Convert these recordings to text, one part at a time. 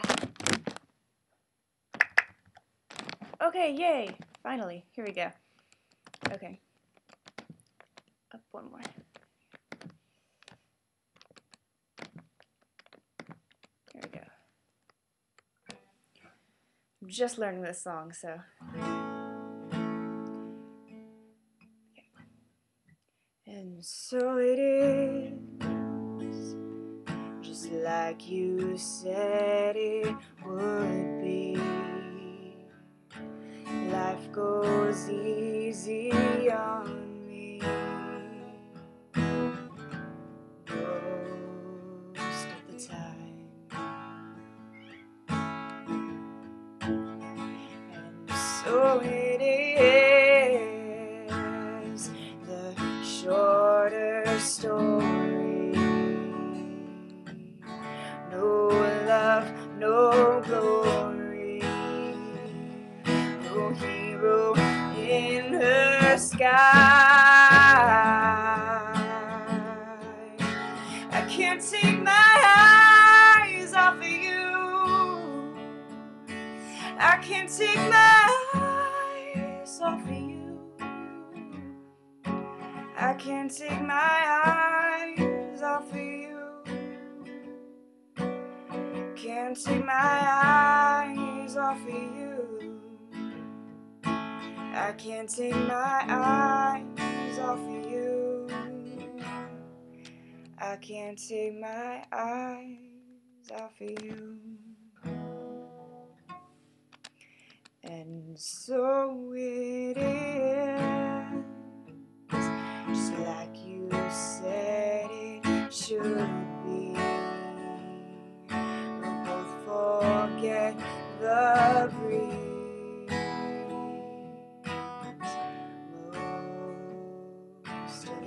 Ah! Okay, yay! Finally, here we go. Okay. Up one more. Here we go. I'm just learning this song, so. Like you said it would be. Life goes easy on me. Most of the time. And so it is the shorter story. Sky. I can't take my eyes off of you. I can't take my eyes off of you. I can't take my eyes off of you. Can't take my eyes off of you. I can't take my eyes off of you. I can't take my eyes off of you. And so it is, just like you said it should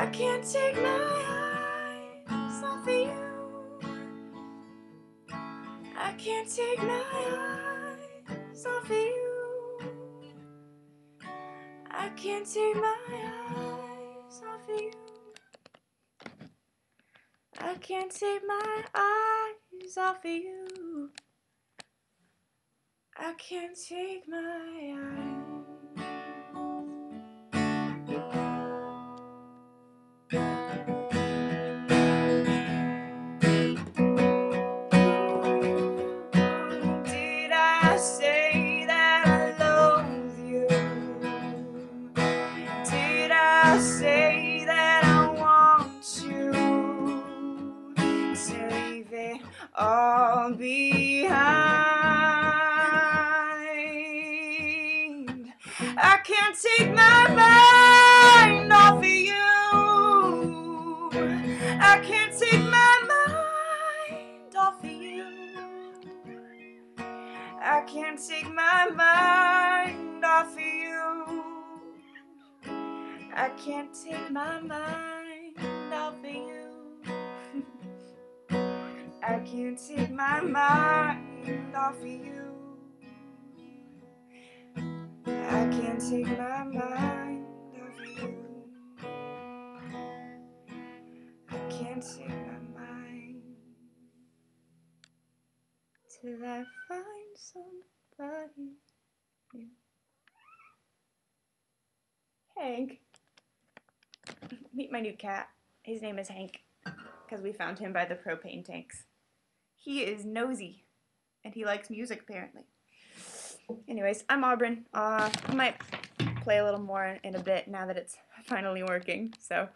I can't take my eyes off of you. I can't take my eyes off of you. I can't take my eyes off of you. I can't take my eyes off of you. I can't take my eyes. I say that I want you to leave it all behind? I can't take my mind off of you. I can't take my mind off of you. I can't take my mind I can't take my mind off of you. I can't take my mind off of you. I can't take my mind off of you. I can't take my mind till I find somebody new. Hank. Meet my new cat. His name is Hank because we found him by the propane tanks. He is nosy and he likes music apparently. Anyways, I'm Aubryn. Uh, I might play a little more in a bit now that it's finally working. So,